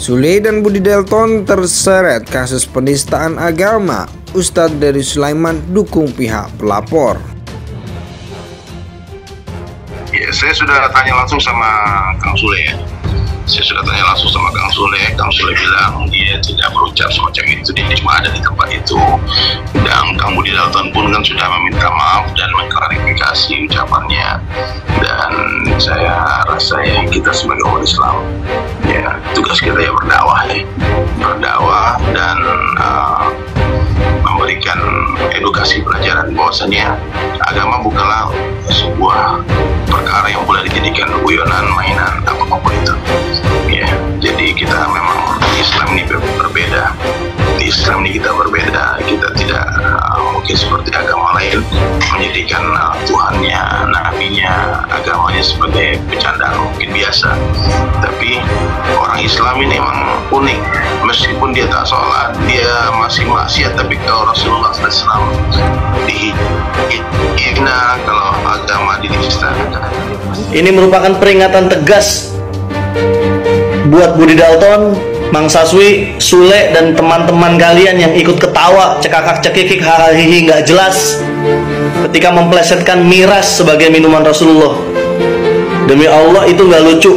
Sule dan Budi Delton terseret kasus penistaan agama. Ustadz dari Sulaiman dukung pihak pelapor. Ya, saya sudah tanya langsung sama Kang Sule ya. Saya sudah tanya langsung sama Kang Sule. Kang Sule bilang dia tidak berucap semacam itu. Dia cuma ada di tempat itu. Dan Kang Budi Dalton pun kan sudah meminta maaf dan mengklarifikasi ucapannya. Dan saya rasa ya kita sebagai umat Islam. Ya tugas kita ya berdakwah ya. Berdakwah dan uh, memberikan edukasi pelajaran bahwasanya agama bukanlah sebuah perkara yang boleh dijadikan guyonan mainan apa pun itu. Ya jadi kita memang Islam ini berbeda. Di Islam ini kita berbeda kita mungkin seperti agama lain menjadikan uh, Tuhannya nabinya agamanya sebagai bercandaan mungkin biasa. Tapi orang Islam ini memang unik. Meskipun dia tak sholat dia masih maksiat. Tapi kalau Rasulullah SAW dihina kalau agama dinistakan ini merupakan peringatan tegas buat Budi Dalton, Mang Saswi, Sule dan teman-teman kalian yang ikut ketawa, cekakak cekikik hahaha nggak jelas ketika memplesetkan miras sebagai minuman Rasulullah. Demi Allah itu nggak lucu.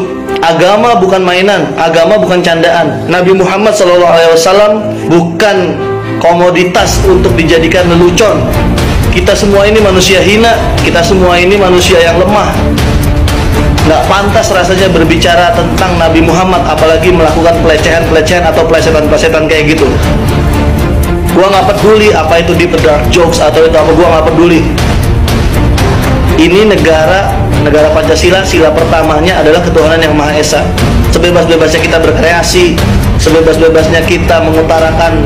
Agama bukan mainan, agama bukan candaan. Nabi Muhammad SAW bukan komoditas untuk dijadikan lelucon. Kita semua ini manusia hina, kita semua ini manusia yang lemah nggak pantas rasanya berbicara tentang Nabi Muhammad apalagi melakukan pelecehan-pelecehan atau pelesetan-pelesetan kayak gitu. Gua nggak peduli apa itu di dark jokes atau itu apa gua nggak peduli. Ini negara negara Pancasila sila pertamanya adalah ketuhanan yang Maha Esa. Sebebas-bebasnya kita berkreasi sebebas-bebasnya kita mengutarakan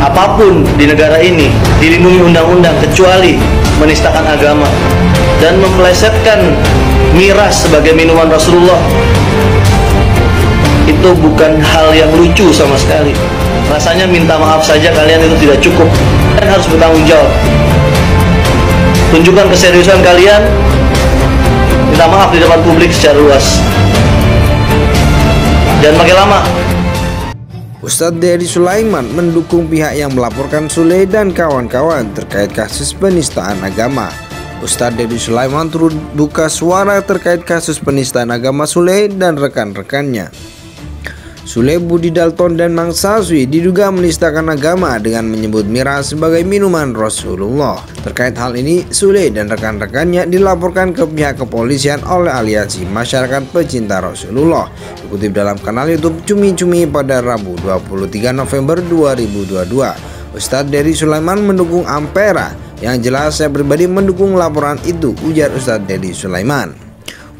apa pun di negara ini dilindungi undang-undang kecuali menistakan agama dan memplesetkan miras sebagai minuman Rasulullah. Itu bukan hal yang lucu sama sekali. Rasanya minta maaf saja kalian itu tidak cukup. Dan harus bertanggung jawab. Tunjukkan keseriusan kalian. Minta maaf di depan publik secara luas. Dan makin lama Ustadz Dedi Sulaiman mendukung pihak yang melaporkan Sule dan kawan-kawan terkait kasus penistaan agama. Ustadz Dedi Sulaiman turut buka suara terkait kasus penistaan agama Sule dan rekan-rekannya. Sule Budi Dalton dan Mang Saswi diduga menistakan agama dengan menyebut miras sebagai minuman Rasulullah. Terkait hal ini, Sule dan rekan-rekannya dilaporkan ke pihak kepolisian oleh Aliansi Masyarakat Pecinta Rasulullah. Dikutip dalam kanal YouTube Cumi Cumi pada Rabu 23 November 2022. Ustadz Dedi Sulaiman mendukung Ampera. Yang jelas saya pribadi mendukung laporan itu, ujar Ustadz Dedi Sulaiman.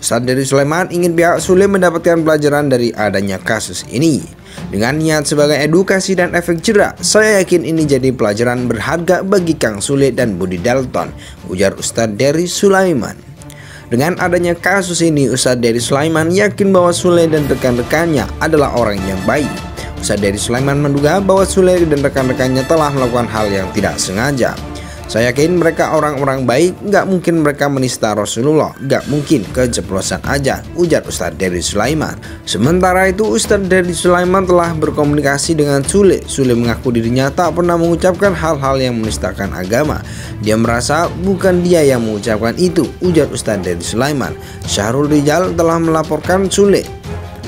Ustadz dari Sulaiman ingin pihak Sule mendapatkan pelajaran dari adanya kasus ini. Dengan niat sebagai edukasi dan efek jerak, saya yakin ini jadi pelajaran berharga bagi Kang Sule dan Budi Dalton, ujar Ustadz dari Sulaiman. Dengan adanya kasus ini, Ustadz dari Sulaiman yakin bahwa Sule dan rekan-rekannya adalah orang yang baik. Ustadz dari Sulaiman menduga bahwa Sule dan rekan-rekannya telah melakukan hal yang tidak sengaja. Saya yakin mereka orang-orang baik, nggak mungkin mereka menista Rasulullah, nggak mungkin kejeblosan aja, ujar Ustadz Dari Sulaiman. Sementara itu Ustadz Dari Sulaiman telah berkomunikasi dengan Sule. Sule mengaku dirinya tak pernah mengucapkan hal-hal yang menistakan agama. Dia merasa bukan dia yang mengucapkan itu, ujar Ustadz Dari Sulaiman. Syahrul Rijal telah melaporkan Sule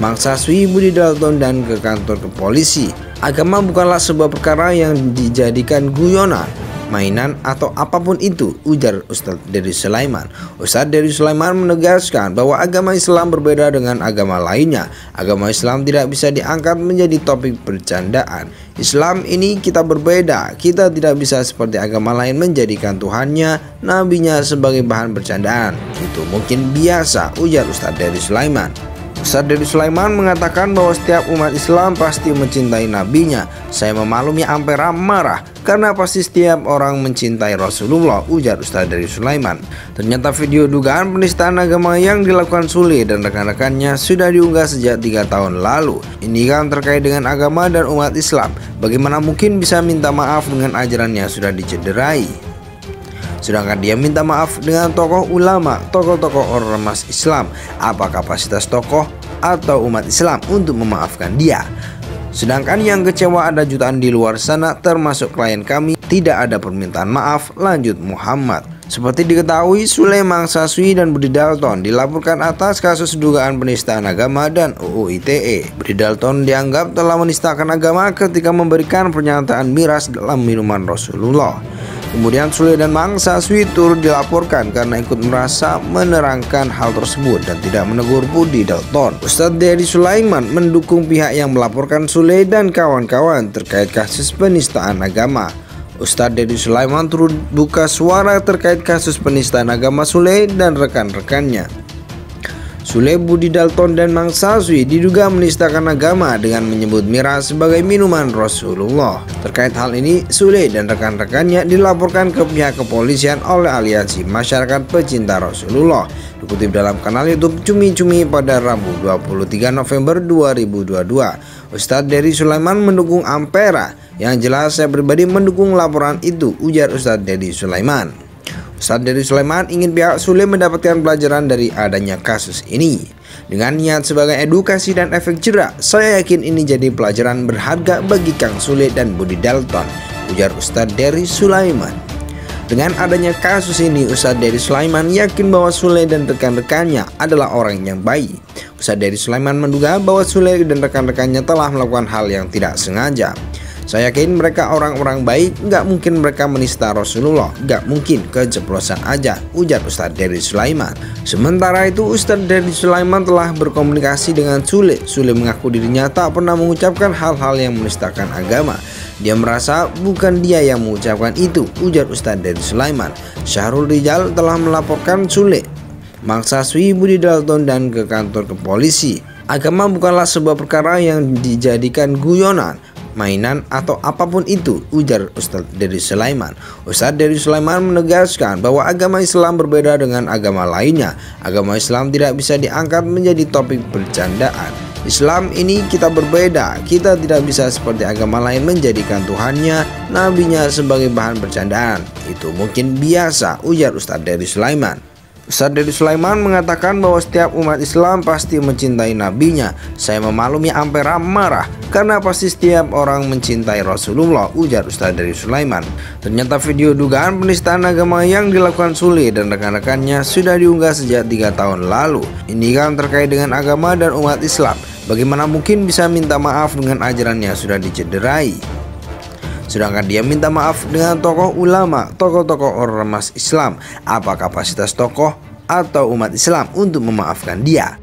Mangsa Swi Budi Dalton dan ke kantor ke polisi. Agama bukanlah sebuah perkara yang dijadikan guyonan mainan atau apa pun itu, ujar Ustadz Dari Sulaiman. Ustadz Dari Sulaiman menegaskan bahwa agama Islam berbeda dengan agama lainnya. Agama Islam tidak bisa diangkat menjadi topik bercandaan. Islam ini kita berbeda, kita tidak bisa seperti agama lain menjadikan Tuhannya, nabinya sebagai bahan bercandaan. Itu mungkin biasa, ujar Ustadz Dari Sulaiman. Ustaz Dedi Sulaiman mengatakan bahwa setiap umat Islam pasti mencintai nabinya. Saya memaklumi Ampera marah karena pasti setiap orang mencintai Rasulullah, ujar Ustaz Dedi Sulaiman. Ternyata video dugaan penistaan agama yang dilakukan Sule dan rekan-rekannya sudah diunggah sejak tiga tahun lalu. Ini kan terkait dengan agama dan umat Islam. Bagaimana mungkin bisa minta maaf dengan ajaran yang sudah dicederai? Sedangkan dia minta maaf dengan tokoh ulama, tokoh-tokoh ormas Islam. Apa kapasitas tokoh atau umat Islam untuk memaafkan dia. Sedangkan yang kecewa ada jutaan di luar sana termasuk klien kami tidak ada permintaan maaf lanjut Muhammad. Seperti diketahui Sule Mangsaswi dan Budi Dalton dilaporkan atas kasus dugaan penistaan agama dan UU ITE. Budi Dalton dianggap telah menistakan agama ketika memberikan pernyataan miras dalam minuman Rasulullah. Kemudian Sule dan Mangsa Swi turut dilaporkan karena ikut merasa menerangkan hal tersebut dan tidak menegur Budi Dalton. Ustadz Dedi Sulaiman mendukung pihak yang melaporkan Sule dan kawan-kawan terkait kasus penistaan agama. Ustadz Dedi Sulaiman turut buka suara terkait kasus penistaan agama Sule dan rekan-rekannya. Sule Budi Dalton dan Mang Saswi diduga menistakan agama dengan menyebut miras sebagai minuman Rasulullah. Terkait hal ini, Sule dan rekan-rekannya dilaporkan ke pihak kepolisian oleh Aliansi Masyarakat Pecinta Rasulullah. Dikutip dalam kanal YouTube Cumi Cumi pada Rabu 23 November 2022. Ustadz Dery Sulaiman mendukung Ampera. Yang jelas saya pribadi mendukung laporan itu, ujar Ustadz Dery Sulaiman. Ustadz dari Sulaiman ingin pihak Sule mendapatkan pelajaran dari adanya kasus ini. Dengan niat sebagai edukasi dan efek jerak, saya yakin ini jadi pelajaran berharga bagi Kang Sule dan Budi Dalton, ujar Ustadz dari Sulaiman. Dengan adanya kasus ini, Ustadz dari Sulaiman yakin bahwa Sule dan rekan-rekannya adalah orang yang baik. Ustadz dari Sulaiman menduga bahwa Sule dan rekan-rekannya telah melakukan hal yang tidak sengaja. Saya yakin mereka orang-orang baik, nggak mungkin mereka menista Rasulullah, nggak mungkin kejeblosan aja, ujar Ustadz Dari Sulaiman. Sementara itu Ustadz Dari Sulaiman telah berkomunikasi dengan Sule. Sule mengaku dirinya tak pernah mengucapkan hal-hal yang menistakan agama. Dia merasa bukan dia yang mengucapkan itu, ujar Ustadz Dari Sulaiman. Syahrul Rijal telah melaporkan Sule Maksa Swi Budi Dalton dan ke kantor ke polisi. Agama bukanlah sebuah perkara yang dijadikan guyonan, mainan atau apa pun itu, ujar Ustadz Dedi Sulaiman. Ustadz Dedi Sulaiman menegaskan bahwa agama Islam berbeda dengan agama lainnya. Agama Islam tidak bisa diangkat menjadi topik bercandaan. Islam ini kita berbeda, kita tidak bisa seperti agama lain menjadikan Tuhannya, nabinya sebagai bahan bercandaan. Itu mungkin biasa, ujar Ustadz Dedi Sulaiman. Ustadz Dedi Sulaiman mengatakan bahwa setiap umat Islam pasti mencintai nabinya. Saya memaklumi Ampera marah karena pasti setiap orang mencintai Rasulullah, ujar Ustadz Dedi Sulaiman. Ternyata video dugaan penistaan agama yang dilakukan Sule dan rekan-rekannya sudah diunggah sejak tiga tahun lalu. Ini kan terkait dengan agama dan umat Islam. Bagaimana mungkin bisa minta maaf dengan ajaran yang sudah dicederai? Sedangkan dia minta maaf dengan tokoh ulama, tokoh-tokoh ormas Islam. Apa kapasitas tokoh atau umat Islam untuk memaafkan dia?